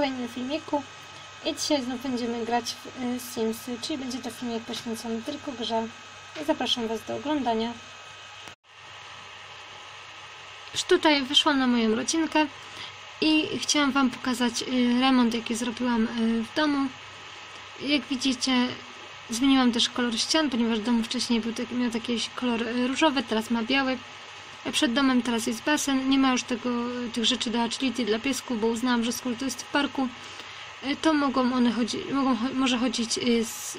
kolejnym filmiku. I dzisiaj znów będziemy grać w y, Simsy, czyli będzie to filmik poświęcony tylko grze. I zapraszam Was do oglądania. Już tutaj wyszłam na moją rodzinkę i chciałam Wam pokazać y, remont, jaki zrobiłam y, w domu. Jak widzicie, zmieniłam też kolor ścian, ponieważ dom wcześniej był miał taki kolor różowy, teraz ma biały. Przed domem teraz jest basen, nie ma już tego, tych rzeczy do agility dla piesków, bo uznałam, że skoro to jest w parku, to mogą one chodzić, mogą, może chodzić z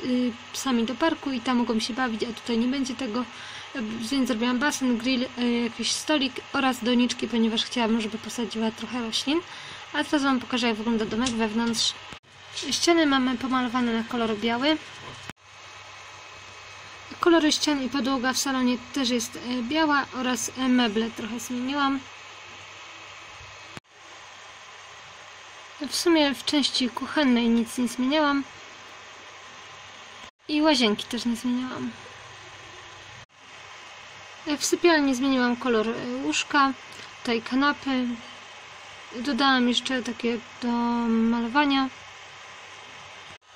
psami do parku i tam mogą się bawić, a tutaj nie będzie tego, więc zrobiłam basen, grill, jakiś stolik oraz doniczki, ponieważ chciałam, żeby posadziła trochę roślin. A teraz Wam pokażę, jak wygląda domek wewnątrz. Ściany mamy pomalowane na kolor biały. Kolory ścian i podłoga w salonie też jest biała oraz meble trochę zmieniłam. W sumie w części kuchennej nic nie zmieniałam. I łazienki też nie zmieniałam. W sypialni zmieniłam kolor łóżka, tutaj kanapy. Dodałam jeszcze takie do malowania.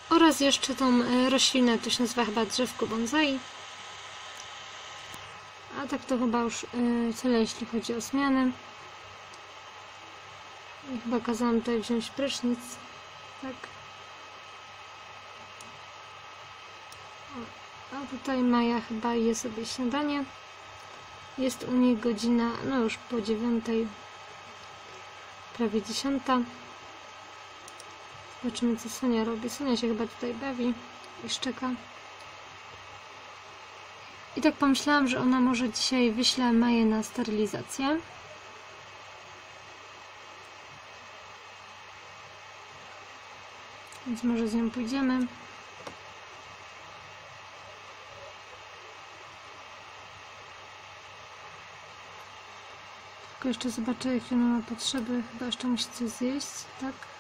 Oraz jeszcze tą roślinę, to się nazywa chyba drzewko bonsai. A tak to chyba już tyle, jeśli chodzi o zmiany. I chyba kazałam tutaj wziąć prysznic. Tak. A tutaj Maja chyba je sobie śniadanie. Jest u niej godzina, no już po dziewiątej, prawie dziesiąta. Zobaczymy, co Sonia robi. Sonia się chyba tutaj bawi i szczeka. I tak pomyślałam, że ona może dzisiaj wyśle Maję na sterylizację. Więc może z nią pójdziemy. Tylko jeszcze zobaczę, jakie ona ma potrzeby. Chyba jeszcze musi coś zjeść, tak?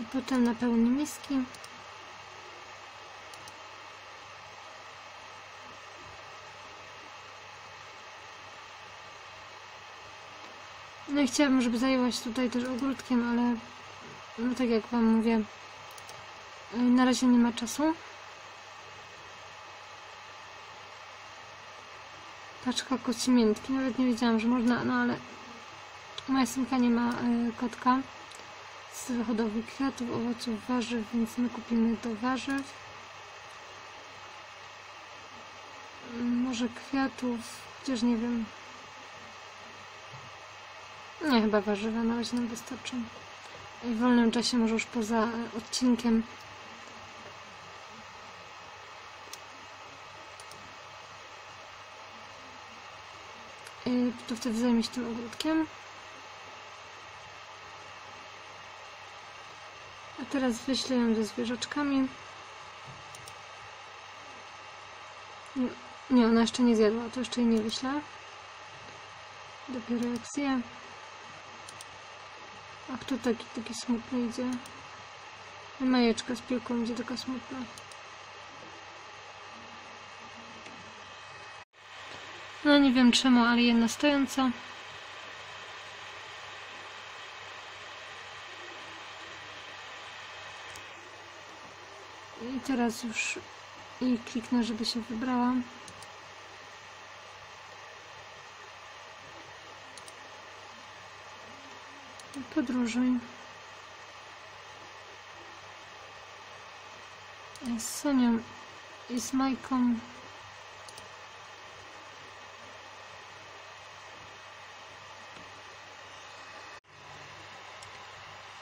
I potem napełni miski. No i chciałabym, żeby zajęła się tutaj też ogródkiem, ale no tak jak Wam mówię, na razie nie ma czasu. Paczka kocimiętki, nawet nie wiedziałam, że można, no ale moja synka nie ma y, kotka z hodowli kwiatów, owoców, warzyw, więc my kupimy do warzyw. Może kwiatów, chociaż nie wiem, nie, chyba warzywa na razie nam wystarczą. W wolnym czasie, może już poza odcinkiem. To wtedy zajmie się tym ogródkiem. Teraz wyślę ją ze zwierzaczkami. Nie, ona jeszcze nie zjadła, to jeszcze jej nie wyślę. Dopiero jak zje. A kto taki, taki smutny idzie? Majeczka z piłką idzie taka smutna. No nie wiem czemu, ale jedna stojąca. Teraz już i kliknę, żeby się wybrała. podróżuj. Z Sonią i z Majką.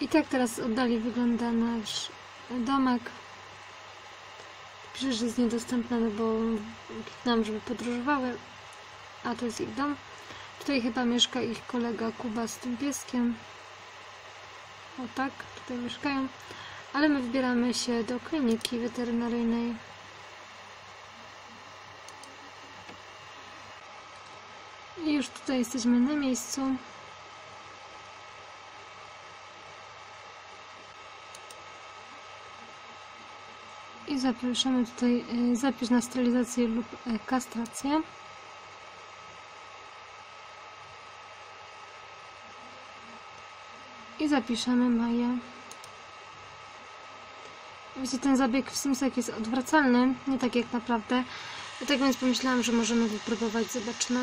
I tak teraz oddali wygląda nasz domek. Pisze, że jest niedostępna, no bo kliknęłam, żeby podróżowały, a to jest ich dom. Tutaj chyba mieszka ich kolega Kuba z tym pieskiem. O tak, tutaj mieszkają. Ale my wybieramy się do kliniki weterynaryjnej. I już tutaj jesteśmy na miejscu. i zapiszemy tutaj e, zapis na sterylizację lub e, kastrację. I zapiszemy Maję. Wiecie, ten zabieg w Simsach jest odwracalny, nie tak jak naprawdę. Tak więc pomyślałam, że możemy wypróbować, zobaczmy.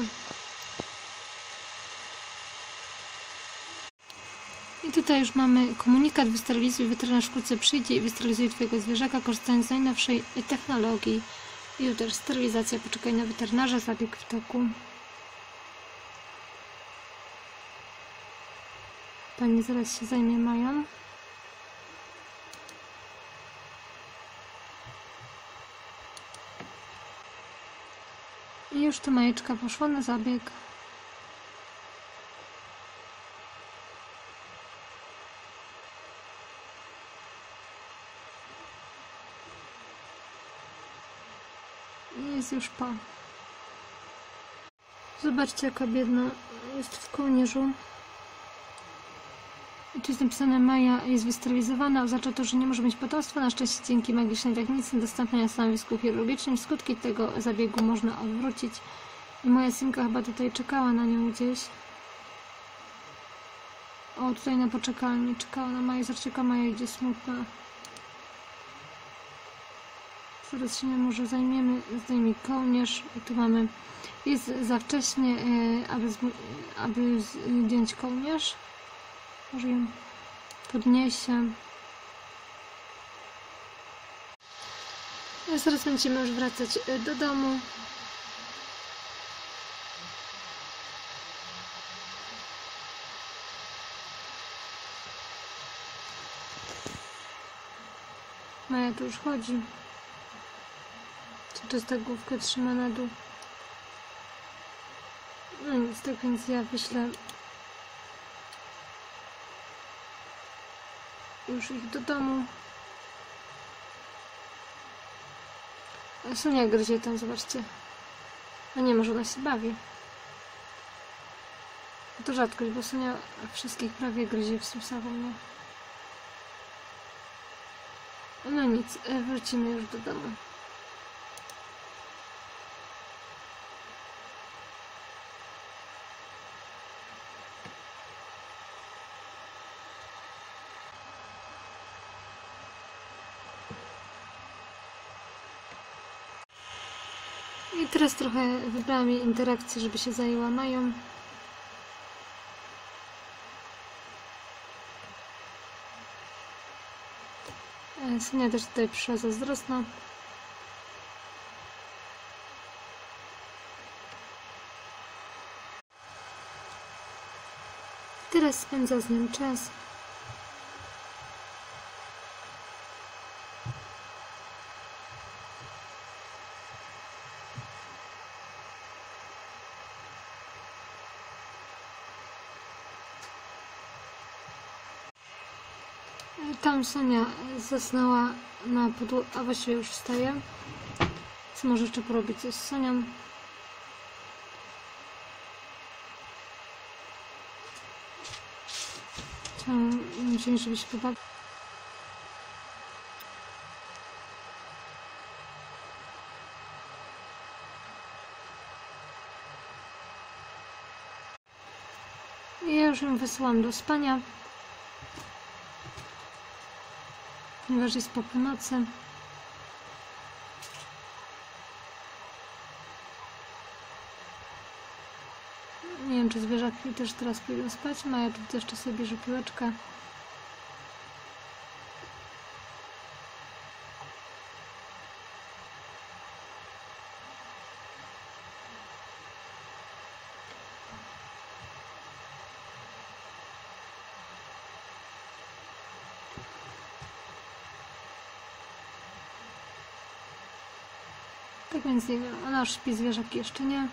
Tutaj już mamy komunikat, wysterylizuj, weterynarz wkrótce przyjdzie i wysterylizuje Twojego zwierzaka, korzystając z najnowszej technologii. Też sterylizacja, poczekaj na weterynarza, zabieg w toku. Pani zaraz się zajmie Mają. I już tu majeczka poszła na zabieg. Jest już po. Zobaczcie, jaka biedna jest w kołnierzu. I tu jest napisane Maja jest wysterylizowana. Oznacza to, że nie może mieć potomstwa. Na szczęście dzięki magicznej technice dostępnej na stanowisku chirurgicznym skutki tego zabiegu można odwrócić. I moja synka chyba tutaj czekała na nią gdzieś. O, tutaj na poczekalni czekała na Maję. Zobaczcie, jaka Maja idzie smutna. Zaraz się może zajmiemy, zdejmij kołnierz. Tu mamy, jest za wcześnie, e, aby, aby zdjąć kołnierz. Może ją podniesie. Zaraz będziemy już wracać e, do domu. Maja tu już chodzi. Czas ta główkę trzyma na dół. No nic, tak więc ja wyślę już ich do domu. Sonia gryzie tam, zobaczcie. A nie, może ona się bawi. To rzadkość, bo Sonia wszystkich prawie gryzie w u mnie. No nic, e, wrócimy już do domu. I teraz trochę wybrałam jej interakcję, żeby się zajęła Mają. E, Sonia też tutaj przyszła zazdrosna. Teraz spędza z nią czas. Tam Sonia zasnęła na podłodze, a właściwie już wstaje. Co może jeszcze porobić z Sonią? Chciałam wziąć, żeby się pobawić. Ja już ją wysyłam do spania. Ponieważ jest po północy. Nie wiem, czy zwierzaki też teraz pójdą spać. Maja tu jeszcze sobie bierze piłeczkę. Tak więc nie wiem, ona już śpi, zwierzaki jeszcze nie.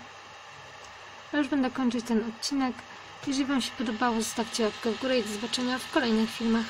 Ja już będę kończyć ten odcinek. Jeżeli Wam się podobało, zostawcie łapkę w górę i do zobaczenia w kolejnych filmach.